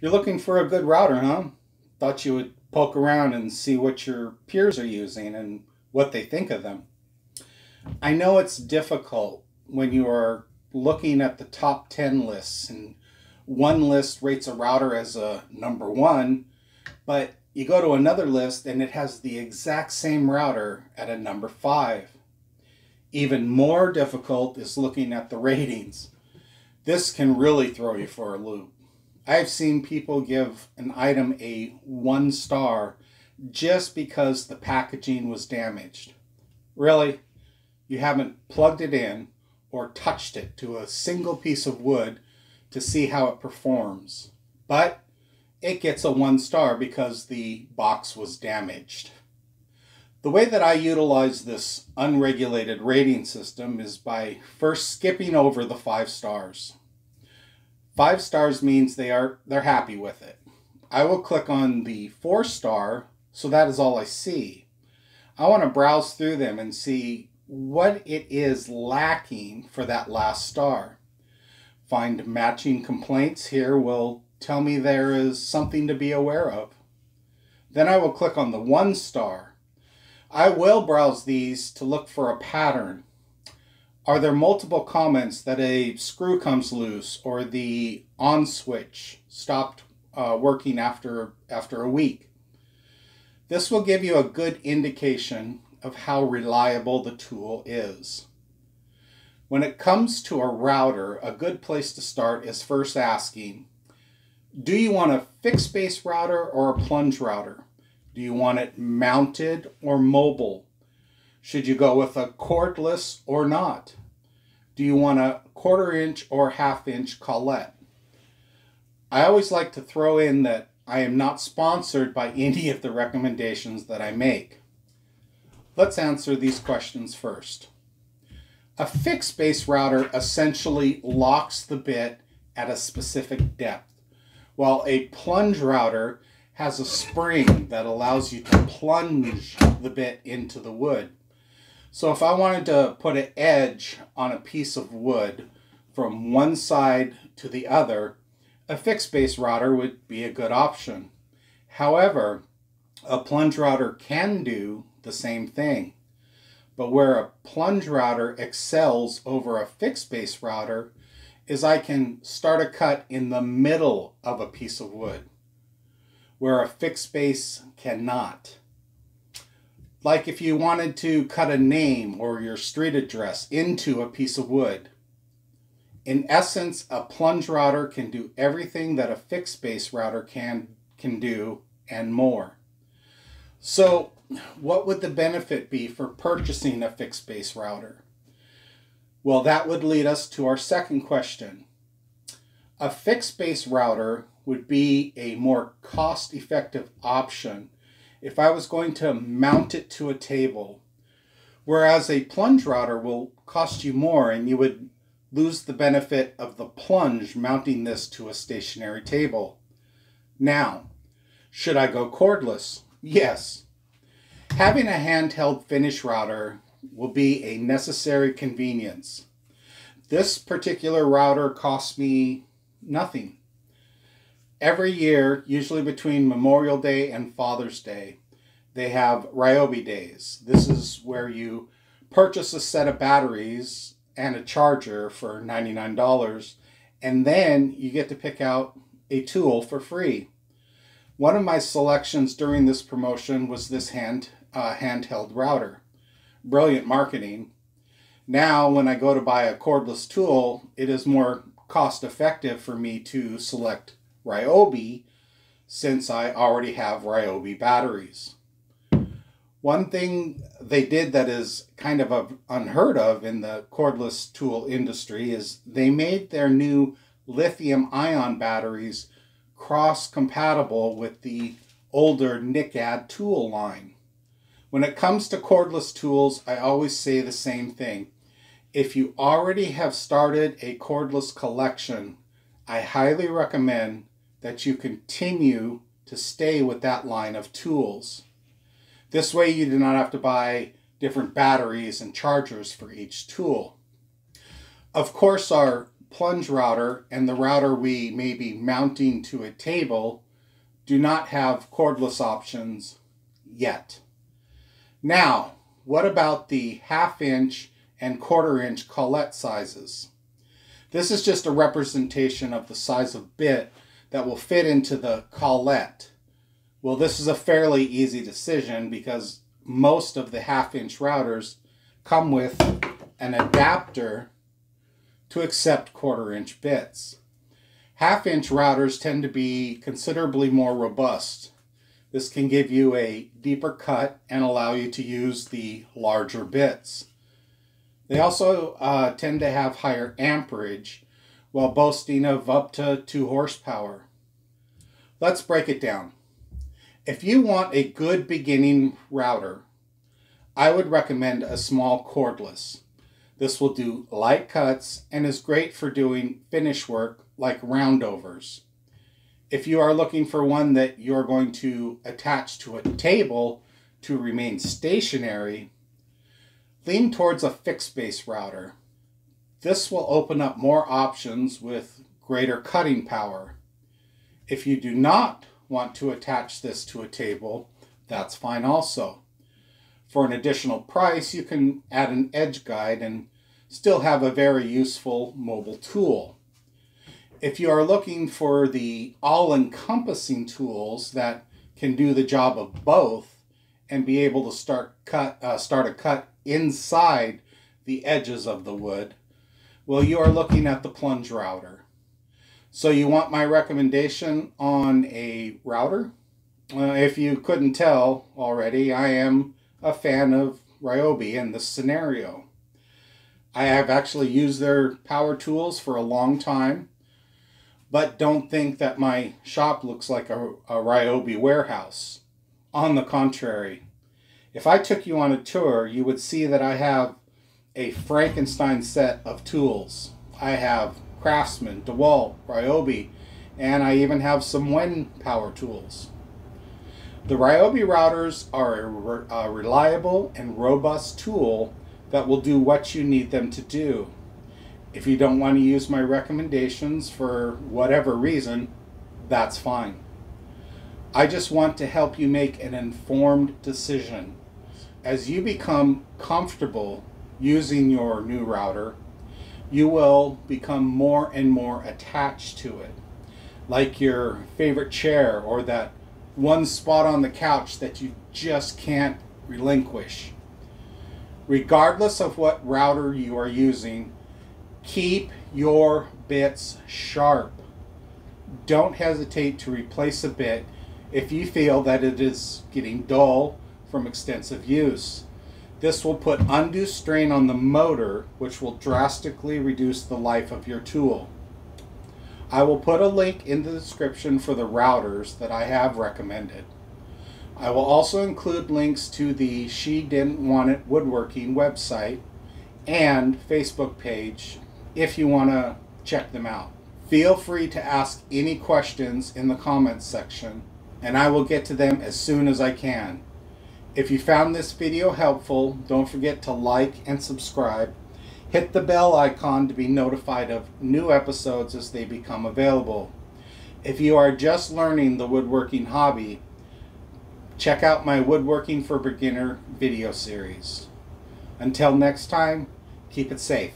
You're looking for a good router, huh? Thought you would poke around and see what your peers are using and what they think of them. I know it's difficult when you are looking at the top 10 lists and one list rates a router as a number one, but you go to another list and it has the exact same router at a number five. Even more difficult is looking at the ratings. This can really throw you for a loop. I've seen people give an item a one star just because the packaging was damaged. Really? You haven't plugged it in or touched it to a single piece of wood to see how it performs. But it gets a one star because the box was damaged. The way that I utilize this unregulated rating system is by first skipping over the five stars. Five stars means they are they're happy with it. I will click on the four star, so that is all I see. I want to browse through them and see what it is lacking for that last star. Find matching complaints here will tell me there is something to be aware of. Then I will click on the one star. I will browse these to look for a pattern. Are there multiple comments that a screw comes loose or the on switch stopped uh, working after, after a week? This will give you a good indication of how reliable the tool is. When it comes to a router, a good place to start is first asking, do you want a fixed base router or a plunge router? Do you want it mounted or mobile? Should you go with a cordless or not? Do you want a quarter inch or half inch collet? I always like to throw in that I am not sponsored by any of the recommendations that I make. Let's answer these questions first. A fixed base router essentially locks the bit at a specific depth while a plunge router has a spring that allows you to plunge the bit into the wood. So if I wanted to put an edge on a piece of wood from one side to the other, a fixed base router would be a good option. However, a plunge router can do the same thing. But where a plunge router excels over a fixed base router is I can start a cut in the middle of a piece of wood where a fixed base cannot. Like if you wanted to cut a name or your street address into a piece of wood. In essence, a plunge router can do everything that a fixed base router can, can do and more. So what would the benefit be for purchasing a fixed base router? Well, that would lead us to our second question. A fixed base router would be a more cost effective option if I was going to mount it to a table, whereas a plunge router will cost you more and you would lose the benefit of the plunge mounting this to a stationary table. Now, should I go cordless? Yes. Having a handheld finish router will be a necessary convenience. This particular router costs me nothing. Every year, usually between Memorial Day and Father's Day, they have Ryobi days. This is where you purchase a set of batteries and a charger for $99 and then you get to pick out a tool for free. One of my selections during this promotion was this hand uh, handheld router brilliant marketing. Now, when I go to buy a cordless tool, it is more cost effective for me to select Ryobi since I already have Ryobi batteries. One thing they did that is kind of unheard of in the cordless tool industry is they made their new lithium ion batteries cross compatible with the older NICAD tool line. When it comes to cordless tools, I always say the same thing. If you already have started a cordless collection, I highly recommend that you continue to stay with that line of tools. This way you do not have to buy different batteries and chargers for each tool. Of course, our plunge router and the router we may be mounting to a table do not have cordless options yet. Now, what about the half inch and quarter inch collet sizes? This is just a representation of the size of bit that will fit into the collet. Well, this is a fairly easy decision because most of the half inch routers come with an adapter to accept quarter inch bits. Half inch routers tend to be considerably more robust. This can give you a deeper cut and allow you to use the larger bits. They also uh, tend to have higher amperage while boasting of up to 2 horsepower. Let's break it down. If you want a good beginning router, I would recommend a small cordless. This will do light cuts and is great for doing finish work like roundovers. If you are looking for one that you're going to attach to a table to remain stationary, lean towards a fixed base router. This will open up more options with greater cutting power. If you do not want to attach this to a table, that's fine also. For an additional price, you can add an edge guide and still have a very useful mobile tool. If you are looking for the all-encompassing tools that can do the job of both and be able to start cut uh, start a cut inside the edges of the wood, well, you are looking at the plunge router. So you want my recommendation on a router? Uh, if you couldn't tell already, I am a fan of Ryobi in this scenario. I have actually used their power tools for a long time, but don't think that my shop looks like a, a Ryobi warehouse. On the contrary, if I took you on a tour, you would see that I have a Frankenstein set of tools. I have Craftsman, DeWalt, Ryobi, and I even have some Wen power tools. The Ryobi routers are a, re a reliable and robust tool that will do what you need them to do. If you don't want to use my recommendations for whatever reason, that's fine. I just want to help you make an informed decision. As you become comfortable using your new router, you will become more and more attached to it. Like your favorite chair or that one spot on the couch that you just can't relinquish. Regardless of what router you are using, keep your bits sharp. Don't hesitate to replace a bit if you feel that it is getting dull from extensive use. This will put undue strain on the motor, which will drastically reduce the life of your tool. I will put a link in the description for the routers that I have recommended. I will also include links to the She Didn't Want It Woodworking website and Facebook page if you want to check them out. Feel free to ask any questions in the comments section and I will get to them as soon as I can. If you found this video helpful, don't forget to like and subscribe. Hit the bell icon to be notified of new episodes as they become available. If you are just learning the woodworking hobby, check out my Woodworking for Beginner video series. Until next time, keep it safe.